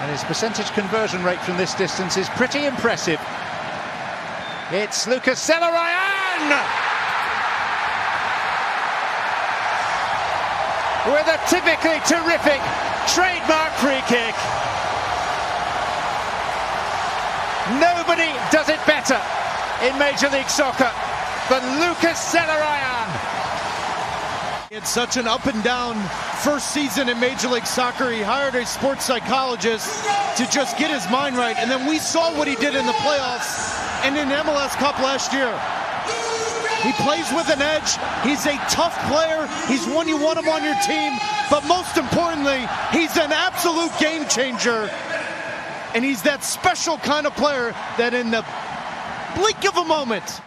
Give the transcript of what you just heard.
And his percentage conversion rate from this distance is pretty impressive. It's Lucas Zelarayan! With a typically terrific trademark free kick. Nobody does it better in Major League Soccer than Lucas Zelarayan. It's such an up and down first season in Major League Soccer. He hired a sports psychologist to just get his mind right. And then we saw what he did in the playoffs and in MLS Cup last year. He plays with an edge. He's a tough player. He's one you want him on your team. But most importantly, he's an absolute game changer. And he's that special kind of player that in the blink of a moment